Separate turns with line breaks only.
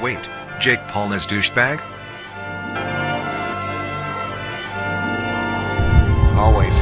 Wait, Jake Paul is douchebag?
Always.